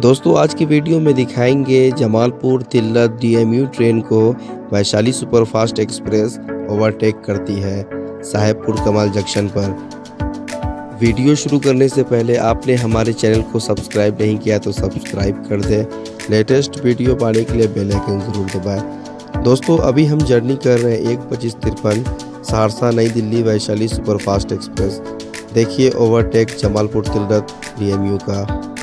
दोस्तों, आज की वीडियो में दिखाएँगे जमालपुर तिल्लत डीएमयू ट्रेन को वैशाली सुपरफास्ट एक्सप्रेस ओवरटेक करती है साहेबपुर कमाल जंक्शन पर। वीडियो शुरू करने से पहले आपने हमारे चैनल को सब्सक्राइब नहीं किया तो सब्सक्राइब कर दें। लेटेस्ट वीडियो पाने के लिए बेल आइकन ज़रूर दबाएँ। दोस्तों, अभी हम जर्नी कर रहे हैं एक पच्चीस तिरपन, सहरसा नई दिल्ली वैशाली सुपरफास्ट एक्सप्रेस। देखिए ओवरटेक जमालपुर तिल्लत डी का।